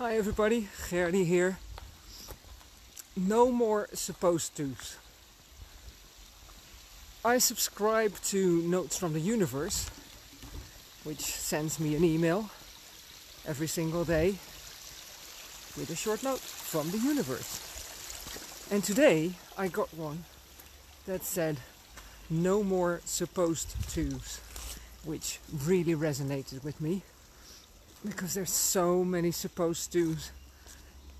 Hi everybody, Gerdy here. No more supposed to's. I subscribe to Notes from the Universe, which sends me an email every single day with a short note from the universe. And today I got one that said no more supposed to's, which really resonated with me because there's so many supposed to's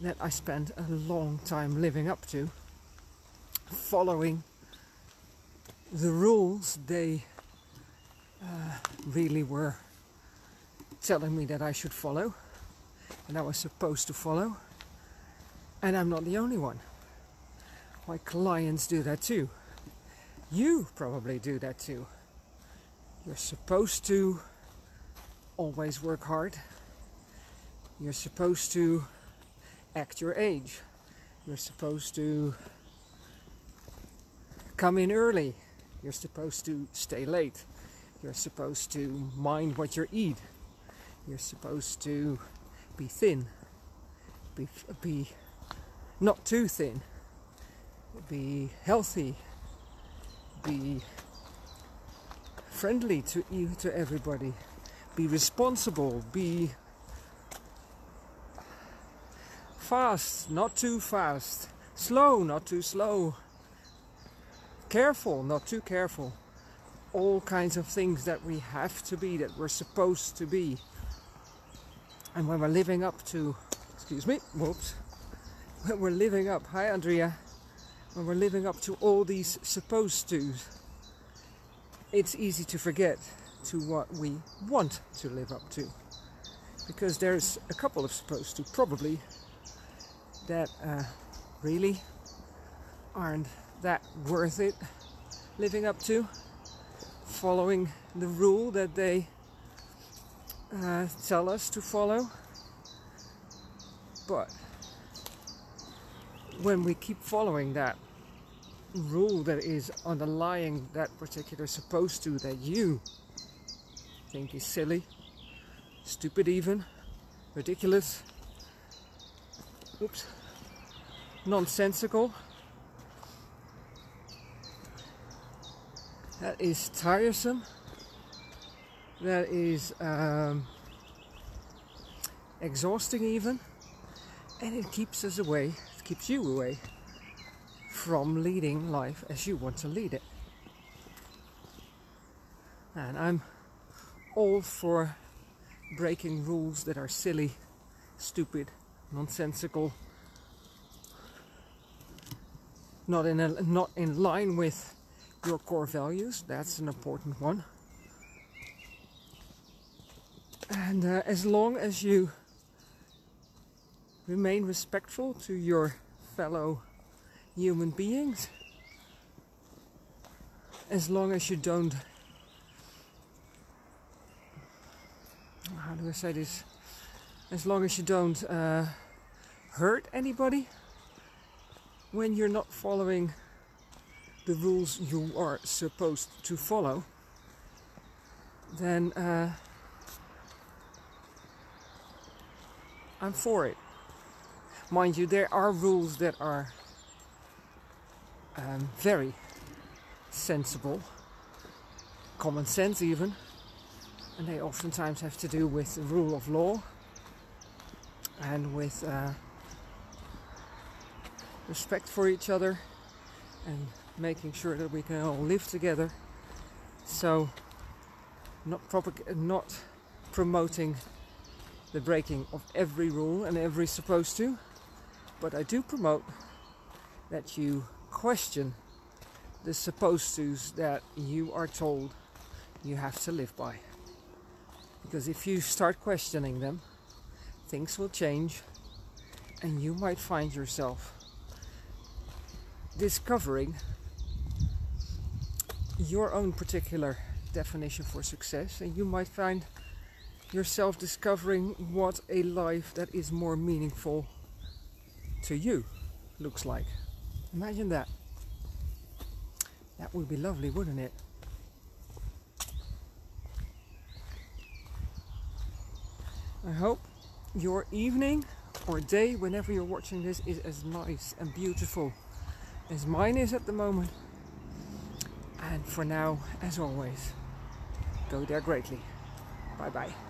that I spent a long time living up to, following the rules they uh, really were telling me that I should follow and I was supposed to follow. And I'm not the only one. My clients do that too. You probably do that too. You're supposed to always work hard. You're supposed to act your age. You're supposed to come in early. You're supposed to stay late. You're supposed to mind what you eat. You're supposed to be thin. Be, be not too thin. Be healthy. Be friendly to you to everybody. Be responsible. Be fast, not too fast. Slow, not too slow. Careful, not too careful. All kinds of things that we have to be, that we're supposed to be. And when we're living up to, excuse me, whoops, when we're living up, hi Andrea, when we're living up to all these supposed to's, it's easy to forget to what we want to live up to. Because there's a couple of supposed to probably that uh, really aren't that worth it living up to, following the rule that they uh, tell us to follow. But when we keep following that rule that is underlying that particular supposed to that you think is silly, stupid, even ridiculous, oops, nonsensical. That is tiresome. That is um, exhausting, even. And it keeps us away, it keeps you away from leading life as you want to lead it. And I'm all for breaking rules that are silly, stupid, nonsensical, not in a, not in line with your core values. That's an important one. And uh, as long as you remain respectful to your fellow human beings, as long as you don't, how do I say this? As long as you don't uh, hurt anybody when you're not following the rules you are supposed to follow, then uh, I'm for it. Mind you, there are rules that are um, very sensible, common sense even, and they oftentimes have to do with the rule of law and with uh, respect for each other and making sure that we can all live together. So, not propag- not promoting the breaking of every rule and every supposed to, but I do promote that you question the supposed to's that you are told you have to live by. Because if you start questioning them, things will change and you might find yourself discovering your own particular definition for success, and you might find yourself discovering what a life that is more meaningful to you looks like. Imagine that. That would be lovely, wouldn't it? I hope your evening or day, whenever you're watching this, is as nice and beautiful as mine is at the moment. And for now, as always, go dare greatly. Bye bye.